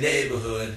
neighborhood.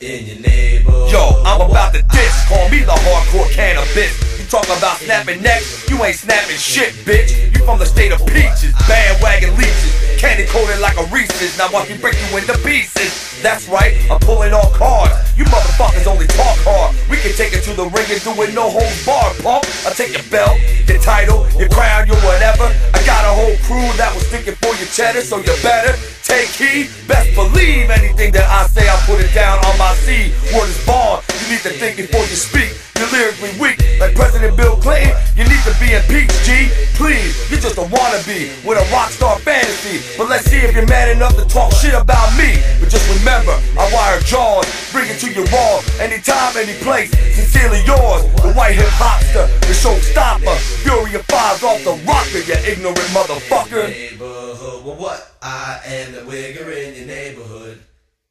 In your neighborhood. Yo, I'm about to diss. Call me the hardcore Canibus. You talk about snapping necks, you ain't snapping shit, bitch. You from the state of peaches, bandwagon leeches, candy coated like a Reese's. Now watch me break you into pieces. That's right, I'm pulling all cards. You motherfuckers only talk hard. We can take it to the ring and do it no holds barred, pump. I take your belt, your title, your crown, your whatever. I got a whole crew that was sticking for your cheddar, so you better take heed. Best believe anything that I say, I put it down on my seed. Word is born, you need to think before you speak. You're lyrically weak, like President Bill Clinton. You need to be impeached, G. Please, you're just a wannabe with a rock star fantasy. But let's see if you're mad enough to talk shit about me. But just remember, I wire jaws, bring it to you raw, anytime, any place. Sincerely yours, the white hip hopster, the showstopper. Fury of Five's off the rocker, you ignorant motherfucker. Neighborhood. What? I am the wigger in your neighborhood,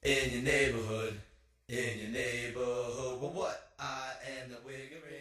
in your neighborhood, in your neighborhood. But what? I am the wigger